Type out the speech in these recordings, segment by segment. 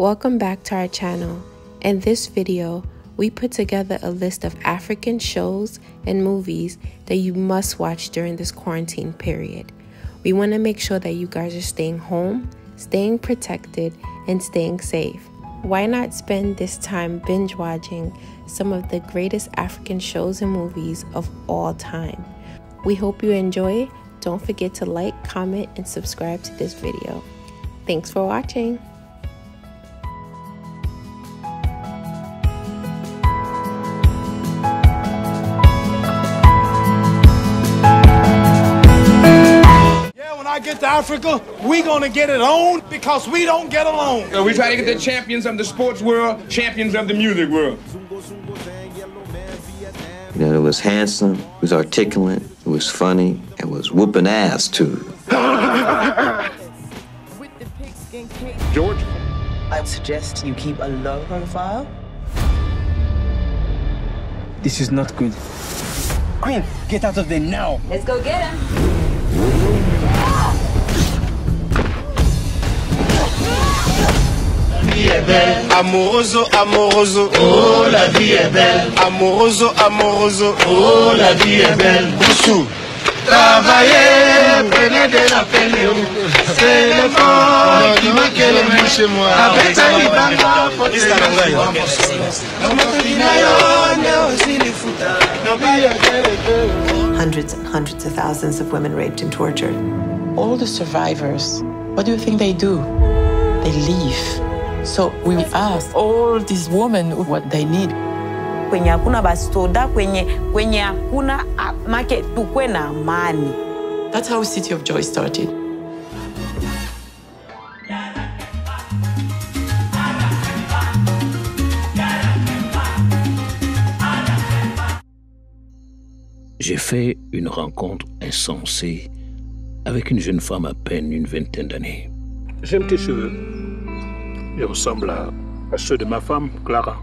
Welcome back to our channel. In this video, we put together a list of African shows and movies that you must watch during this quarantine period. We want to make sure that you guys are staying home, staying protected, and staying safe. Why not spend this time binge watching some of the greatest African shows and movies of all time? We hope you enjoy. Don't forget to like, comment, and subscribe to this video. Thanks for watching. Get to Africa, we gonna get it on because we don't get along. So we try to get the champions of the sports world, champions of the music world. You know, it was handsome, it was articulate, it was funny, it was whooping ass too. George? I suggest you keep a low profile. This is not good. Queen, get out of there now. Let's go get him. Amoroso, amoroso, oh la vie est belle. Amoroso, amoroso, oh la vie est belle. Boussou. Travaillez, prenez de la peine. C'est l'effort qui marque le même chez moi. Avec ta libanga, faut hundreds and hundreds of thousands of women raped and tortured. All the survivors, what do you think they do? They leave. So we ask all these women what they need. kwenye hakuna basoda kwenye kwenye hakuna ah, make tukwe na amani That's how City of Joy started. J'ai fait une rencontre insensée avec une jeune femme à peine une vingtaine d'années. J'aime tes cheveux. Ils ressemblent à, à ceux de ma femme, Clara.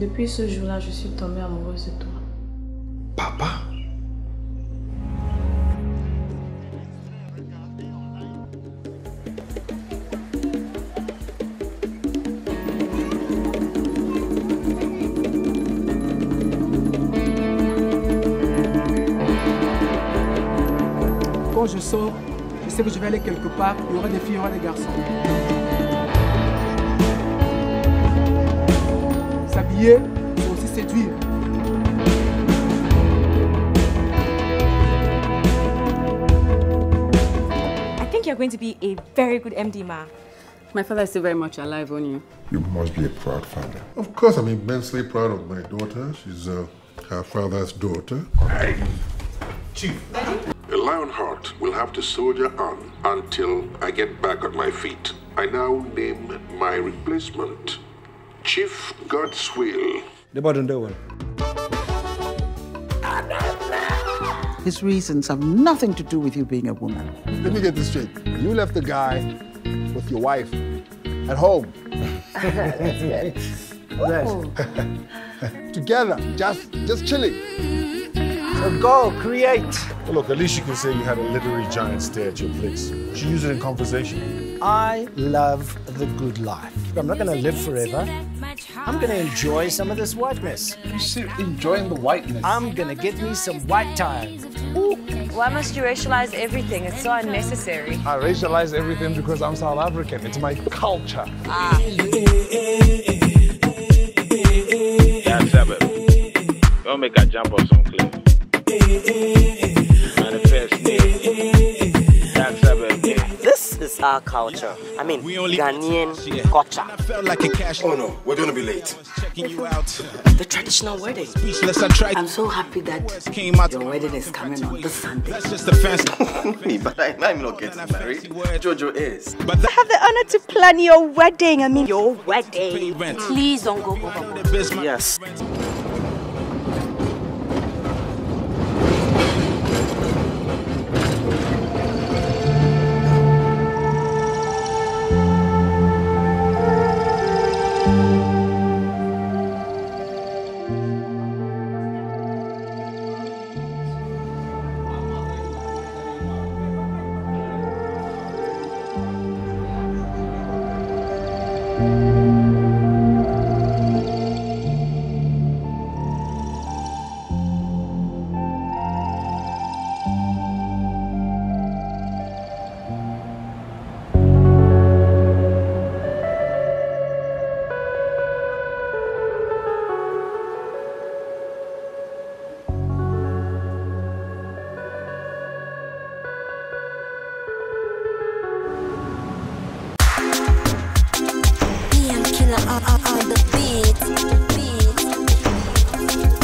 Depuis ce jour-là, je suis tombée amoureuse de toi. Papa? Quand je sors, je sais que je vais aller quelque part, il y aura des filles, il y aura des garçons. S'habiller, c'est aussi séduire. I think you're going to be a very good MD, Ma. my father is still very much alive on you You must be a proud father. Of course, I'm immensely proud of my daughter. She's uh, her father's daughter. Hey, Chief. A lion heart will have to soldier on until I get back on my feet. I now name my replacement Chief Godswill. The button the one. His reasons have nothing to do with you being a woman. Let me get this straight. You left the guy with your wife at home. Together, just just chilling. So go, create. Well, look, at least you can say you had a literary giant stare at your place. You should use it in conversation. I love the good life. I'm not going to live forever. I'm going to enjoy some of this whiteness. You see, enjoying the whiteness. I'm going to get me some white time. Why must you racialize everything? It's so unnecessary. I racialize everything because I'm South African. It's my culture. That's it. Don't make a jump off some cliff. Is our culture i mean ghanaian culture I Felt like a cash. Oh no, we're gonna be late. Checking you out. the traditional wedding Speechless, I tried. i'm so happy that Came out. your wedding is coming on this sunday That's just a fancy. Me, but I, I'm not getting married. Jojo is. But the have the honor to plan your wedding i mean your wedding please don't go overboard The best yes killer on, on the beat. beat.